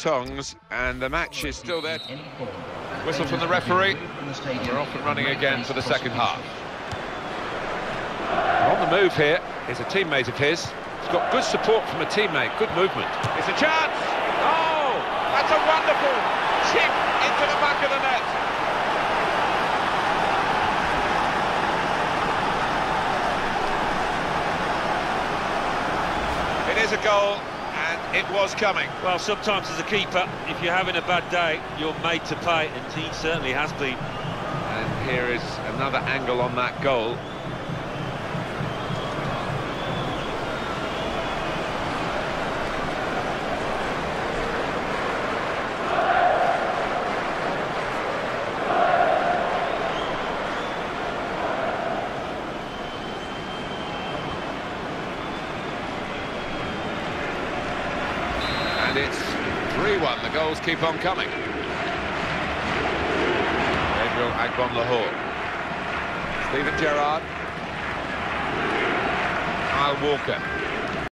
Tongs, and the match is still there. Whistle from the referee. We're off and running again for the second half. On the move here is a teammate of his. He's got good support from a teammate, good movement. It's a chance! Oh! That's a wonderful chip into the back of the net. It is a goal, and it was coming. Well, sometimes as a keeper, if you're having a bad day, you're made to pay, and he certainly has been. And here is another angle on that goal. And it's 3-1. The goals keep on coming. Gabriel Agbon Lahore. Steven Gerrard. Kyle Walker.